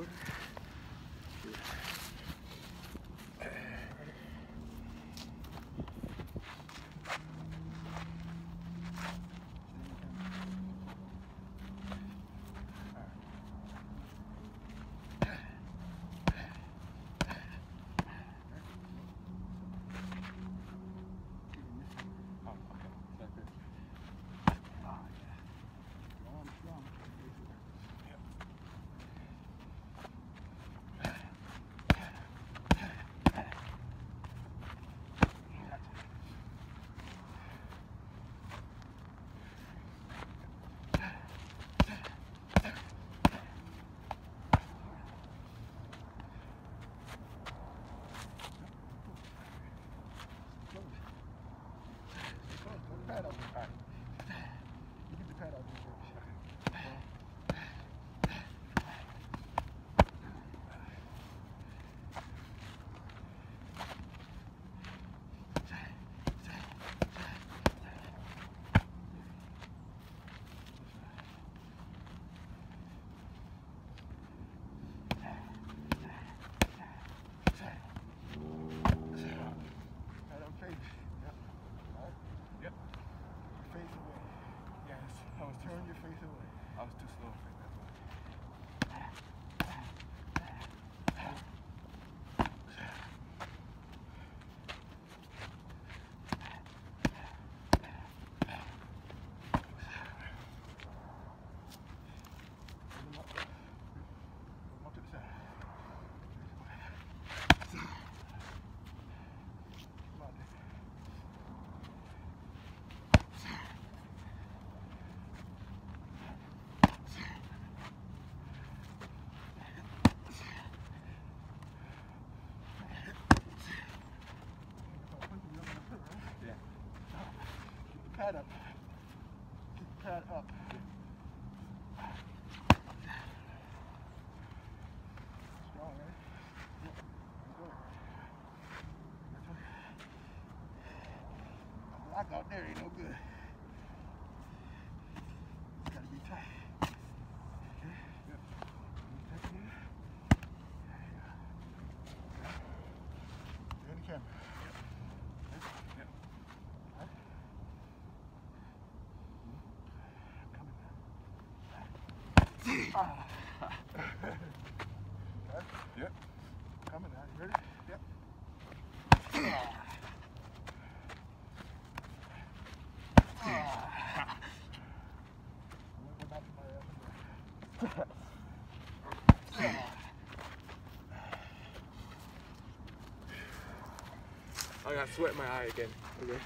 good. I was turning your face away. I was too slow for you. Pad up. Keep the pad up. Strong, right? Yep. Go. That's one. A out there ain't no good. Gotta be tight. Okay. Yep. Tight here. There you go. Okay. You're in the camera. Yep. Yep. Right. Coming now. Ah. Okay. Yep. Coming now. You ready? Yep. I got sweat in my eye again. Okay.